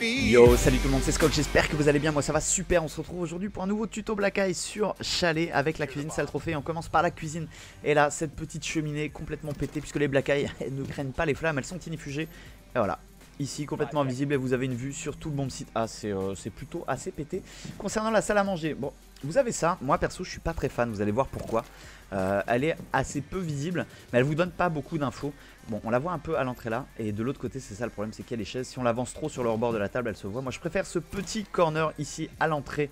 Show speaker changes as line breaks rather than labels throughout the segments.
Yo, salut tout le monde, c'est Scott, j'espère que vous allez bien, moi ça va super, on se retrouve aujourd'hui pour un nouveau tuto Black Eye sur Chalet avec la cuisine salle trophée, on commence par la cuisine, et là, cette petite cheminée complètement pétée, puisque les Black Eye ne craignent pas les flammes, elles sont inifugées, et voilà, ici complètement invisible, et vous avez une vue sur tout le bon site, ah euh, c'est plutôt assez pété. Concernant la salle à manger, bon, vous avez ça, moi perso je suis pas très fan, vous allez voir pourquoi. Euh, elle est assez peu visible, mais elle vous donne pas beaucoup d'infos. Bon, on la voit un peu à l'entrée là, et de l'autre côté, c'est ça le problème, c'est qu'il y a les chaises. Si on l'avance trop sur le rebord de la table, elle se voit. Moi, je préfère ce petit corner ici à l'entrée,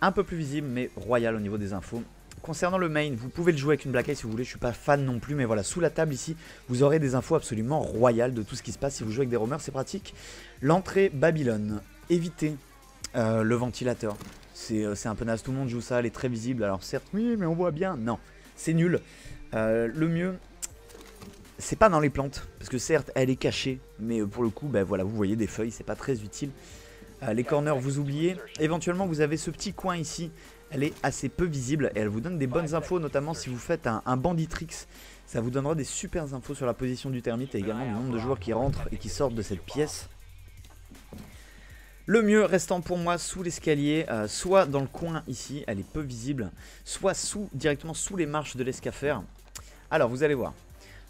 un peu plus visible, mais royal au niveau des infos. Concernant le main, vous pouvez le jouer avec une Black Eye si vous voulez, je suis pas fan non plus, mais voilà, sous la table ici, vous aurez des infos absolument royales de tout ce qui se passe. Si vous jouez avec des roamers, c'est pratique. L'entrée Babylone, évitez euh, le ventilateur. Euh, c'est un peu naze, tout le monde joue ça, elle est très visible. Alors certes, oui, mais on voit bien. Non, c'est nul. Euh, le mieux, c'est pas dans les plantes, parce que certes, elle est cachée, mais pour le coup, ben voilà, vous voyez des feuilles, c'est pas très utile. Les corners, vous oubliez. Éventuellement, vous avez ce petit coin ici, elle est assez peu visible, et elle vous donne des bonnes infos, notamment si vous faites un, banditrix. Ça vous donnera des super infos sur la position du termite et également le nombre de joueurs qui rentrent et qui sortent de cette pièce. Le mieux restant pour moi sous l'escalier, euh, soit dans le coin ici, elle est peu visible, soit sous, directement sous les marches de l'escaffer. Alors vous allez voir,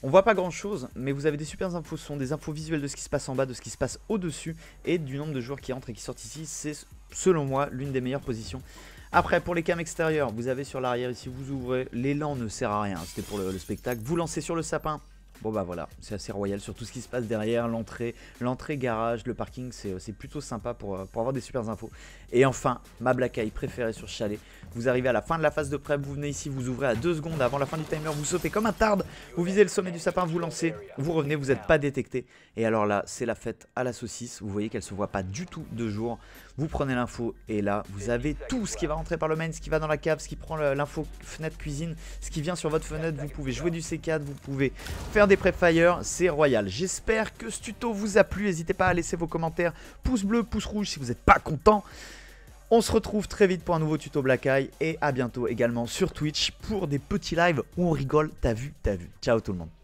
on voit pas grand chose, mais vous avez des super infos, ce sont des infos visuelles de ce qui se passe en bas, de ce qui se passe au-dessus, et du nombre de joueurs qui entrent et qui sortent ici, c'est selon moi l'une des meilleures positions. Après, pour les cams extérieurs, vous avez sur l'arrière ici, vous ouvrez, l'élan ne sert à rien, c'était pour le spectacle, vous lancez sur le sapin, Bon bah voilà, c'est assez royal sur tout ce qui se passe derrière, l'entrée, l'entrée garage, le parking, c'est euh, plutôt sympa pour, euh, avoir des super infos. Et enfin, ma Black Eye préférée sur Chalet. Vous arrivez à la fin de la phase de prep, vous venez ici, vous ouvrez à 2 secondes avant la fin du timer, vous sautez comme un tarde, vous visez le sommet du sapin, vous lancez, vous revenez, vous n'êtes pas détecté. Et alors là, c'est la fête à la saucisse, vous voyez qu'elle se voit pas du tout de jour. Vous prenez l'info et là, vous avez tout ce qui va rentrer par le main, ce qui va dans la cave, ce qui prend l'info fenêtre cuisine, ce qui vient sur votre fenêtre, vous pouvez jouer du C4, vous pouvez faire des pré-fire, c'est royal. J'espère que ce tuto vous a plu, n'hésitez pas à laisser vos commentaires, pouce bleu, pouce rouge si vous n'êtes pas content. On se retrouve très vite pour un nouveau tuto Black Eye et à bientôt également sur Twitch pour des petits lives où on rigole, t'as vu, t'as vu. Ciao tout le monde.